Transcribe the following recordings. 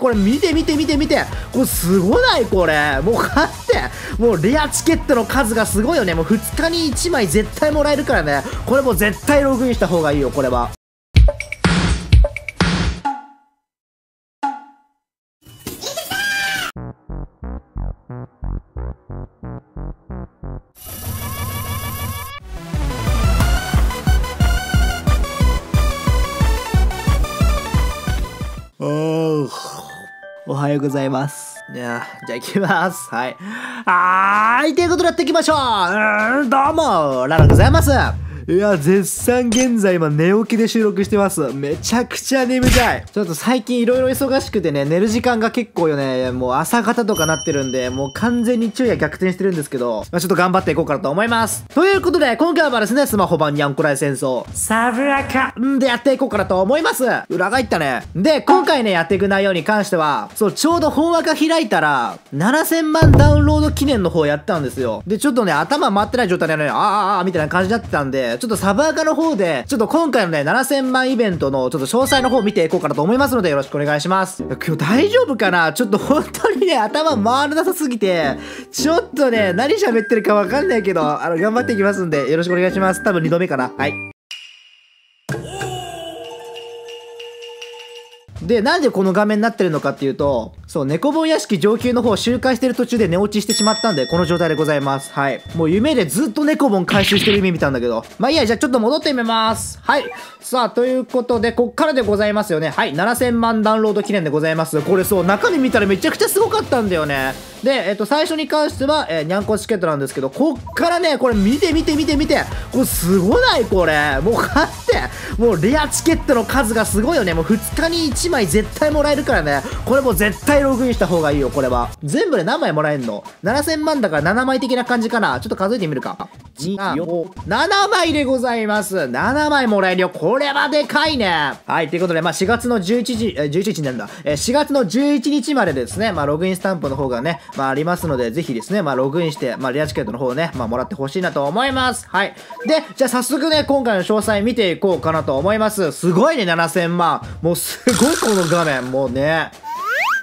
これ見て見て見て見て。これすごないこれ。もう勝って。もうレアチケットの数がすごいよね。もう2日に1枚絶対もらえるからね。これもう絶対ログインした方がいいよこれは。はようございます。いやじゃあ行きます。はい。はーい、ということでやっていきましょううーん、どうも、ララでございます。いや、絶賛現在今寝起きで収録してます。めちゃくちゃ眠たい。ちょっと最近いろいろ忙しくてね、寝る時間が結構よね、もう朝方とかなってるんで、もう完全に昼夜逆転してるんですけど、まあ、ちょっと頑張っていこうかなと思います。ということで、今回はですね、スマホ版ニャンコライ戦争、サブアカんでやっていこうかなと思います。裏返ったね。で、今回ね、やっていく内容に関しては、そう、ちょうど本アカ開いたら、7000万ダウンロード記念の方やったんですよ。で、ちょっとね、頭回ってない状態でね、あーあーあーみたいな感じになってたんで、ちょっとサブアカの方で、ちょっと今回のね、7000万イベントのちょっと詳細の方見ていこうかなと思いますので、よろしくお願いします。今日大丈夫かな？ちょっと本当にね、頭回らなさすぎて、ちょっとね、何喋ってるかわかんないけど、あの、頑張っていきますんで、よろしくお願いします。多分2度目かな。はい。で、なんでこの画面になってるのかっていうと、そう、猫本屋敷上級の方を周回してる途中で寝落ちしてしまったんで、この状態でございます。はい。もう夢でずっと猫本回収してる夢見たんだけど。まあいいや、じゃあちょっと戻ってみます。はい。さあ、ということで、こっからでございますよね。はい。7000万ダウンロード記念でございます。これそう、中身見たらめちゃくちゃすごかったんだよね。で、えっと、最初に関しては、えー、にゃんこチケットなんですけど、こっからね、これ見て見て見て見て、これすごない？これ。もう勝って、もうレアチケットの数がすごいよね。もう2日に1枚絶対もらえるからね。これもう絶対ログインした方がいいよ、これは。全部で何枚もらえんの ?7000 万だから7枚的な感じかな？ちょっと数えてみるか。2、4、7枚でございます。7枚もらえるよ。これはでかいね。はい、ということで、まあ4月の11時、えー、11日なんだ。えー、4月の11日までですね、まあログインスタンプの方がね、まあありますので、ぜひですね、まあログインして、まあレアチケットの方をね、まあもらってほしいなと思います。はい。で、じゃあ早速ね、今回の詳細見ていこうかなと思います。すごいね、7000万。もうすごいこの画面。もうね。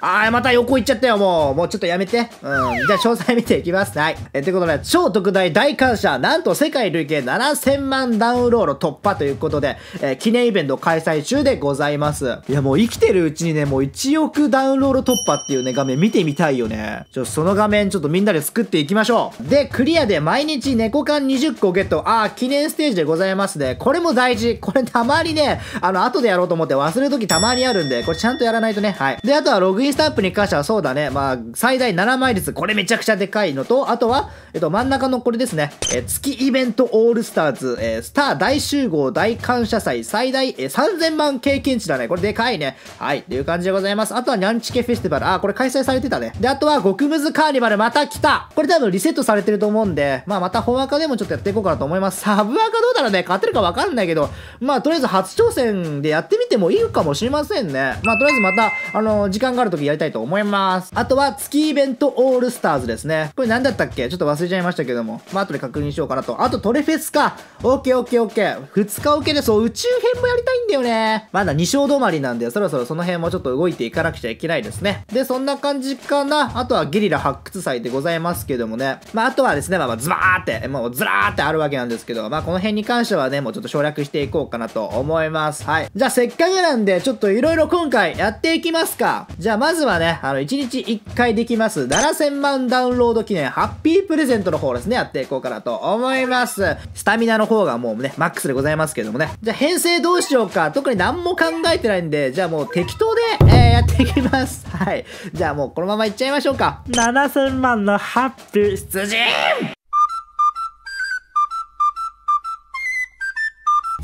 あー、また横行っちゃったよ、もう。もうちょっとやめて。うん。じゃあ、詳細見ていきます。はい。え、ということで、超特大大感謝。なんと世界累計7000万ダウンロード突破ということで、えー記念イベント開催中でございます。いや、もう生きてるうちにね、もう1億ダウンロード突破っていうね、画面見てみたいよね。ちょ、その画面ちょっとみんなで作っていきましょう。で、クリアで毎日猫缶20個ゲット。あー、記念ステージでございますね。これも大事。これたまにね、あの、後でやろうと思って忘れる時たまにあるんで、これちゃんとやらないとね。はい。で、あとはログインスタンプに関してはそうだね。まあ、最大7枚率。これめちゃくちゃでかいのと、あとは、えっと、真ん中のこれですね。え月イベントオールスターズ、えースター大集合大感謝祭、最大、え3000万経験値だね。これでかいね。はい。っていう感じでございます。あとはニャンチケフェスティバル。あ、これ開催されてたね。で、あとは極ムズカーニバルまた来たこれ多分リセットされてると思うんで、まあまた本赤でもちょっとやっていこうかなと思います。サブ赤どうだろうね。勝てるかわかんないけど、まあとりあえず初挑戦でやってみてもいいかもしれませんね。まあとりあえずまた、あの時間があると時やりたいと思います。あとは月イベントオールスターズですね。これ何だったっけ？ちょっと忘れちゃいましたけども。まあ後で確認しようかなと。あとトレフェスか。オッケーオッケーオッケー。2日オッケーで、そう、宇宙編もやりたいんだよね。まだ2勝止まりなんで、そろそろその辺もちょっと動いていかなくちゃいけないですね。で、そんな感じかな。あとはゲリラ発掘祭でございますけどもね。まああとはですね、まあまあズバーって、もうずらーってあるわけなんですけど、まあこの辺に関してはね、もうちょっと省略していこうかなと思います。はい。じゃあせっかくなんで、ちょっといろいろ今回やっていきますか。じゃあまずはね、あの、1日1回できます、7000万ダウンロード記念ハッピープレゼントの方ですね、やっていこうかなと思います。スタミナの方がもうね、マックスでございますけどもね。じゃあ編成どうしようか。特に何も考えてないんで、じゃあもう適当で、えー、やっていきます。はい。じゃあもうこのままいっちゃいましょうか。7000万のハッピー羊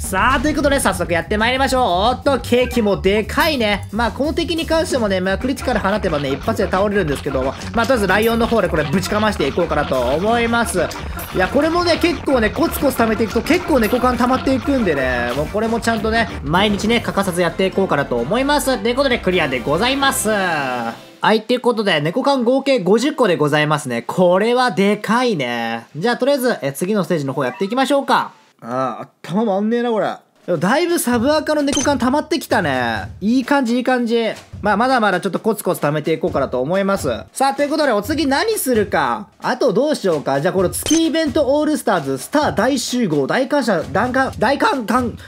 さあ、ということで早速やってまいりましょう。おっと、ケーキもでかいね。まあ、この敵に関してもね、まあ、クリティカル放てばね、一発で倒れるんですけど、まあ、とりあえずライオンの方でこれぶちかましていこうかなと思います。いや、これもね、結構ね、コツコツ貯めていくと結構猫感溜まっていくんでね、もうこれもちゃんとね、毎日ね、欠かさずやっていこうかなと思います。ということで、クリアでございます。はい、ということで、猫缶合計50個でございますね。これはでかいね。じゃあ、とりあえず、え次のステージの方やっていきましょうか。ああ、頭回んねえな、これ。でもだいぶサブアカの猫感溜まってきたね。いい感じ、いい感じ。まあ、まだまだちょっとコツコツ貯めていこうかなと思います。さあ、ということで、お次何するか。あとどうしようか。じゃあ、この月イベントオールスターズ、スター大集合、大感謝、大感、大感、感、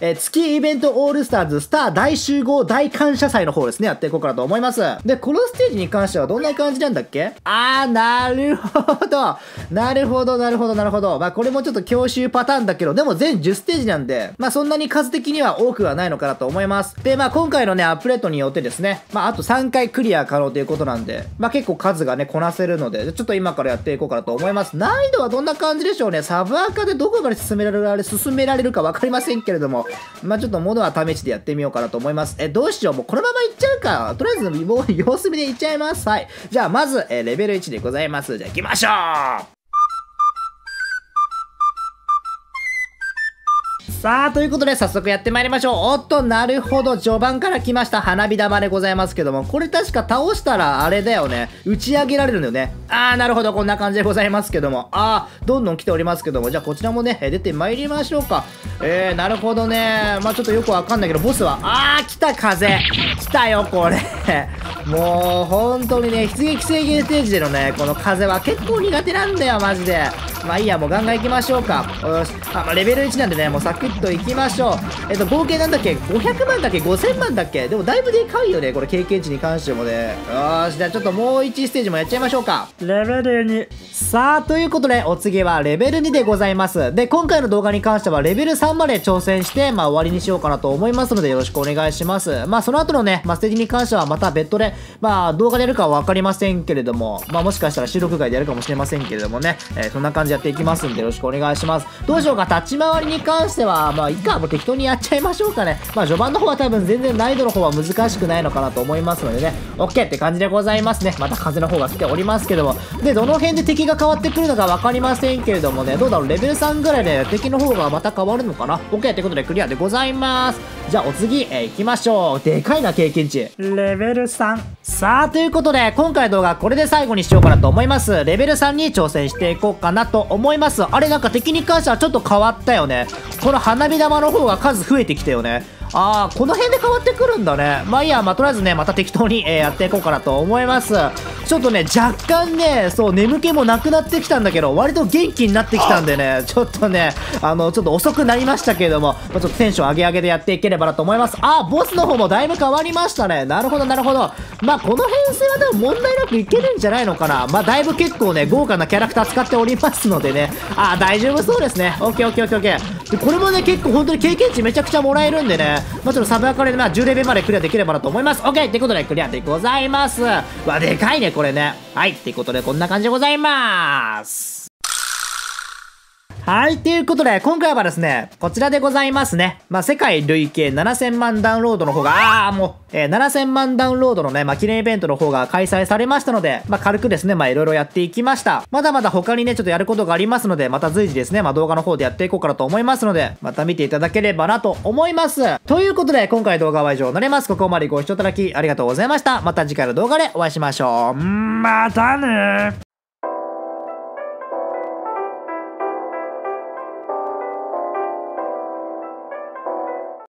えー月イベントオールスターズスター大集合大感謝祭の方ですね、やっていこうかなと思います。で、このステージに関してはどんな感じなんだっけ？あー、なるほど。なるほど、なるほど、なるほど。まあ、これもちょっと教習パターンだけど、でも全10ステージなんで、まあ、そんなに数的には多くはないのかなと思います。で、まあ、今回のね、アップデートによってですね、まあ、あと3回クリア可能ということなんで、まあ、結構数がね、こなせるので、ちょっと今からやっていこうかなと思います。難易度はどんな感じでしょうね。サブアカでどこまで進められる、進められるか分かりませんけれども、まあ、ちょっとものは試してやってみようかなと思います。え、どうしよう。もうこのままいっちゃうか。とりあえず、もう様子見でいっちゃいます。はい。じゃあ、まず、えレベル1でございます。じゃあ、行きましょうさあ、ということで早速やってまいりましょう。おっと、なるほど。序盤から来ました花火玉でございますけども、これ確か倒したらあれだよね。打ち上げられるんだよね。あー、なるほど。こんな感じでございますけども。あー、どんどん来ておりますけども。じゃあこちらもね、出てまいりましょうか。えー、なるほどね。まあちょっとよくわかんないけど、ボスは、あー、来た風。来たよ、これ。もう、本当にね、出撃制限ステージでのね、この風は結構苦手なんだよ、マジで。まあいいや、もうガンガン行きましょうか。よし。あ、まあレベル1なんでね、もうサクッと行きましょう。えっと、合計なんだっけ ?500 万だっけ ?5000 万だっけ？でもだいぶでかいよね、これ経験値に関してもね。よーし、じゃあちょっともう1ステージもやっちゃいましょうか。レベル2さあ、ということで、お次はレベル2でございます。で、今回の動画に関してはレベル3まで挑戦して、まあ終わりにしようかなと思いますので、よろしくお願いします。まあその後のね、まあステージに関してはまた別途で、まあ動画でやるかはわかりませんけれども、まあもしかしたら収録外でやるかもしれませんけれどもね、えーそんな感じでやっていきますんで、よろしくお願いします。どうしようか、立ち回りに関しては、まあいいか、もう適当にやっちゃいましょうかね。まあ序盤の方は多分全然難易度の方は難しくないのかなと思いますのでね、OK って感じでございますね。また風の方が来ておりますけども。で、どの辺で敵が変わってくるのかわかりませんけれどもね、どうだろう、レベル3ぐらいで敵の方がまた変わるのかな ?OK ってことでクリアでございます。じゃあお次、えー行きましょう。でかいな、経験値。レベル3さあ、ということで、今回の動画これで最後にしようかなと思います。レベル3に挑戦していこうかなと思います。あれ、なんか敵に関してはちょっと変わったよね。この花火玉の方が数増えてきたよね。あー、この辺で変わってくるんだね。まあいいや、まあとりあえずね、また適当に、えーやっていこうかなと思います。ちょっとね、若干ね、そう、眠気もなくなってきたんだけど、割と元気になってきたんでね、ちょっとね、あの、ちょっと遅くなりましたけれども、まあ、ちょっとテンション上げ上げでやっていければなと思います。あー、ボスの方もだいぶ変わりましたね。なるほど、なるほど。まあこの編成はでも問題なくいけるんじゃないのかな。まあだいぶ結構ね、豪華なキャラクター使っておりますのでね、あー、大丈夫そうですね。オッケーオッケーオッケーオッケー。で、これもね、結構本当に経験値めちゃくちゃもらえるんでね、もちろんサブアカでまあ10レベルまでクリアできればなと思います。オッケーってことでクリアでございます。わ、でかいね、これね。はい、ってことでこんな感じでございます。はい、ということで、今回はですね、こちらでございますね。まあ、世界累計7000万ダウンロードの方が、あーもう、えー7000万ダウンロードのね、まあ、記念イベントの方が開催されましたので、まあ、軽くですね、まあ、いろいろやっていきました。まだまだ他にね、ちょっとやることがありますので、また随時ですね、まあ、動画の方でやっていこうかなと思いますので、また見ていただければなと思います。ということで、今回動画は以上になります。ここまでご視聴いただきありがとうございました。また次回の動画でお会いしましょう。またね